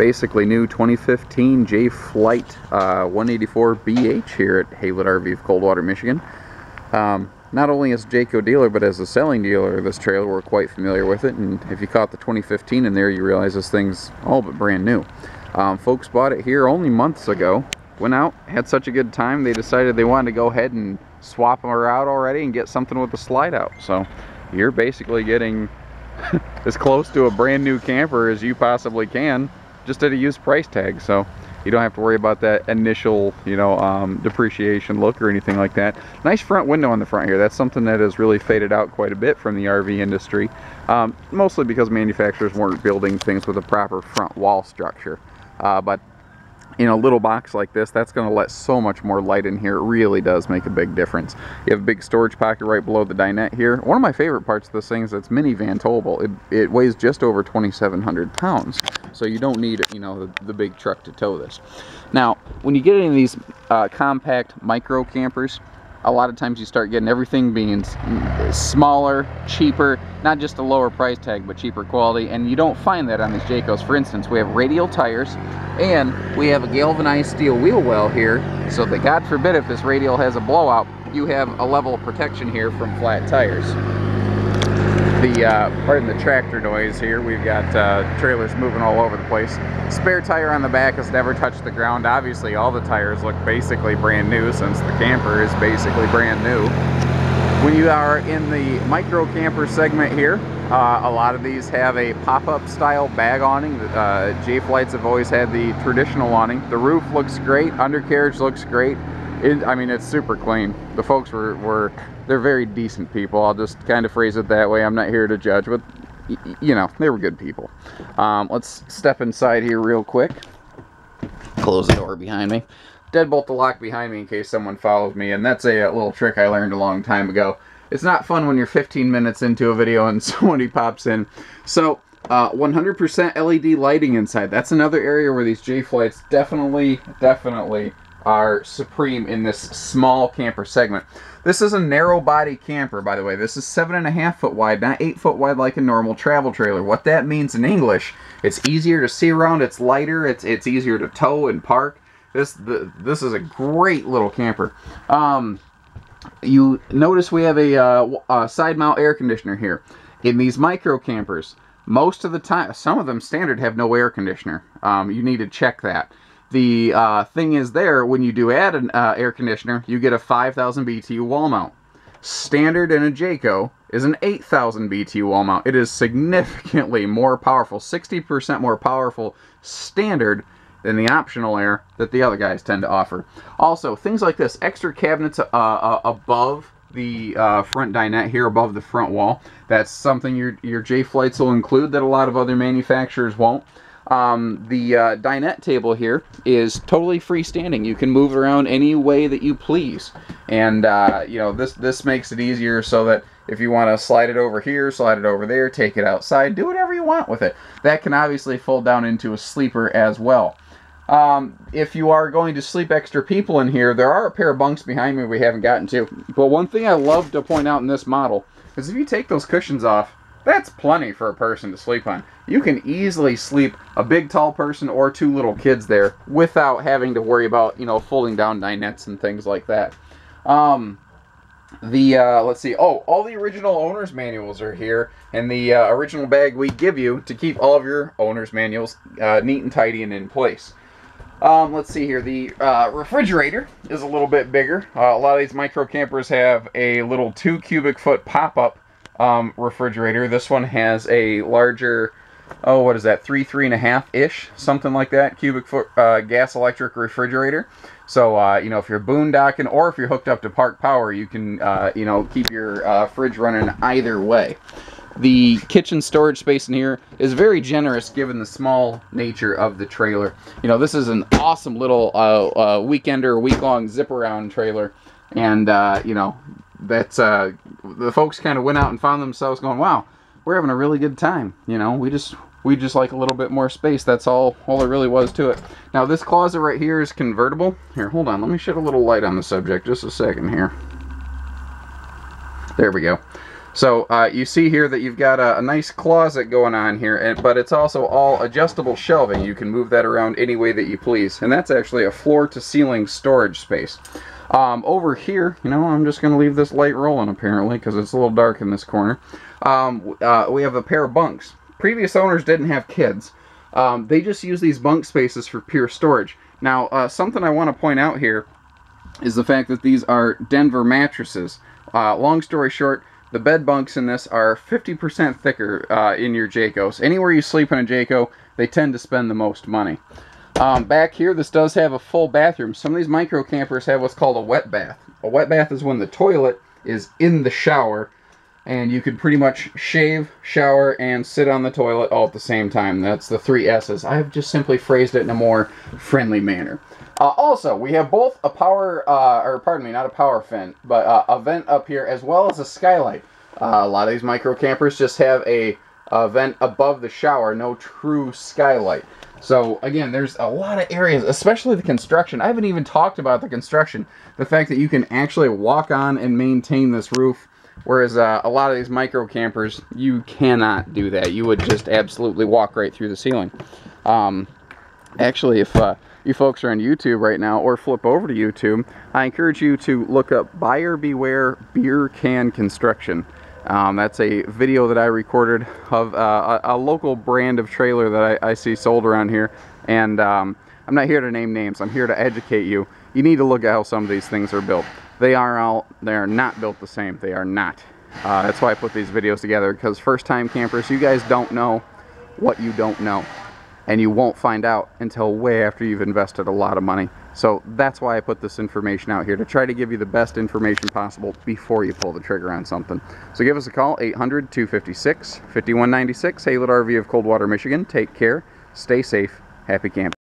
basically new 2015 Jay Flight uh, 184 BH here at Haylett RV of Coldwater, Michigan. Um, not only as a Jayco dealer, but as a selling dealer of this trailer, we're quite familiar with it. And if you caught the 2015 in there, you realize this thing's all but brand new. Um, folks bought it here only months ago. Went out, had such a good time, they decided they wanted to go ahead and swap her out already and get something with the slide out. So you're basically getting as close to a brand new camper as you possibly can just at a used price tag. So you don't have to worry about that initial, you know, um, depreciation look or anything like that. Nice front window on the front here. That's something that has really faded out quite a bit from the RV industry, um, mostly because manufacturers weren't building things with a proper front wall structure. Uh, but in a little box like this, that's going to let so much more light in here. It really does make a big difference. You have a big storage pocket right below the dinette here. One of my favorite parts of this thing is it's minivan towable. It, it weighs just over 2,700 pounds, so you don't need, you know, the, the big truck to tow this. Now, when you get any of these uh, compact micro campers, a lot of times you start getting everything being smaller, cheaper, not just a lower price tag, but cheaper quality, and you don't find that on these Jaycos. For instance, we have radial tires, and we have a galvanized steel wheel well here, so that God forbid if this radial has a blowout, you have a level of protection here from flat tires the uh, pardon the tractor noise here we've got uh, trailers moving all over the place spare tire on the back has never touched the ground. Obviously all the tires look basically brand new since the camper is basically brand new. When you are in the micro camper segment here. Uh, a lot of these have a pop-up style bag awning. Uh, Jay Flights have always had the traditional awning. The roof looks great. Undercarriage looks great. It, I mean, it's super clean. The folks were, were, they're very decent people. I'll just kind of phrase it that way. I'm not here to judge, but you know, they were good people. Um, let's step inside here real quick. Close the door behind me. Deadbolt the lock behind me in case someone follows me, and that's a, a little trick I learned a long time ago. It's not fun when you're 15 minutes into a video and somebody pops in. So, 100% uh, LED lighting inside. That's another area where these Jay Flights definitely, definitely are supreme in this small camper segment. This is a narrow body camper, by the way. This is seven and a half foot wide, not eight foot wide like a normal travel trailer. What that means in English, it's easier to see around, it's lighter, it's it's easier to tow and park. This the, this is a great little camper. Um, you notice we have a, uh, a side mount air conditioner here. In these micro campers, most of the time, some of them standard have no air conditioner. Um, you need to check that. The uh, thing is there, when you do add an uh, air conditioner, you get a 5,000 BTU wall mount. Standard in a Jayco is an 8,000 BTU wall mount. It is significantly more powerful, 60% more powerful standard than the optional air that the other guys tend to offer. Also, things like this, extra cabinets uh, uh above the uh, front dinette here above the front wall. That's something your, your Jay Flights will include that a lot of other manufacturers won't. Um, the uh, dinette table here is totally freestanding. You can move around any way that you please. And, uh, you know, this, this makes it easier so that if you want to slide it over here, slide it over there, take it outside, do whatever you want with it. That can obviously fold down into a sleeper as well. Um, if you are going to sleep extra people in here, there are a pair of bunks behind me we haven't gotten to. But one thing I love to point out in this model is if you take those cushions off, that's plenty for a person to sleep on. You can easily sleep a big tall person or two little kids there without having to worry about, you know, folding down dinettes and things like that. Um, the, uh, let's see, oh, all the original owner's manuals are here, and the uh, original bag we give you to keep all of your owner's manuals uh, neat and tidy and in place. Um, let's see here. The uh, refrigerator is a little bit bigger. Uh, a lot of these micro campers have a little two cubic foot pop-up um, refrigerator. This one has a larger, oh, what is that, three, three and a half ish, something like that, cubic foot uh, gas electric refrigerator. So, uh, you know, if you're boondocking or if you're hooked up to Park Power, you can, uh, you know, keep your uh, fridge running either way. The kitchen storage space in here is very generous given the small nature of the trailer. You know, this is an awesome little uh, uh, weekender, week-long zip-around trailer. And, you know, that's uh, the folks kind of went out and found themselves going, wow, we're having a really good time. You know, we just we just like a little bit more space. That's all all there really was to it. Now this closet right here is convertible. Here, hold on. Let me shed a little light on the subject just a second here. There we go. So uh, you see here that you've got a, a, nice closet going on here, and, but it's also all adjustable shelving. You can move that around any way that you please. And that's actually a floor to ceiling storage space. Um, over here, you know, I'm just going to leave this light rolling apparently because it's a little dark in this corner. Um, uh, we have a pair of bunks. Previous owners didn't have kids. Um, they just use these bunk spaces for pure storage. Now, uh, something I want to point out here is the fact that these are Denver mattresses. Uh, long story short, the bed bunks in this are 50% thicker uh, in your Jaycos. Anywhere you sleep in a Jayco, they tend to spend the most money. Um, back here, this does have a full bathroom. Some of these micro campers have what's called a wet bath. A wet bath is when the toilet is in the shower and you can pretty much shave, shower, and sit on the toilet all at the same time. That's the three S's. I've just simply phrased it in a more friendly manner. Uh, also, we have both a power, uh, or pardon me, not a power vent, but uh, a vent up here as well as a skylight. Uh, a lot of these micro campers just have a, a vent above the shower, no true skylight. So again, there's a lot of areas, especially the construction. I haven't even talked about the construction. The fact that you can actually walk on and maintain this roof Whereas uh, a lot of these micro campers, you cannot do that. You would just absolutely walk right through the ceiling. Um, actually, if uh, you folks are on YouTube right now or flip over to YouTube, I encourage you to look up Buyer Beware Beer Can Construction. Um, that's a video that I recorded of uh, a, a, local brand of trailer that I, I see sold around here. And um, I'm not here to name names. I'm here to educate you. You need to look at how some of these things are built. They are all, they are not built the same. They are not. Uh, that's why I put these videos together because first time campers, you guys don't know what you don't know. And you won't find out until way after you've invested a lot of money. So that's why I put this information out here to try to give you the best information possible before you pull the trigger on something. So give us a call, 800-256-5196, Haylett RV of Coldwater, Michigan. Take care, stay safe, happy camping.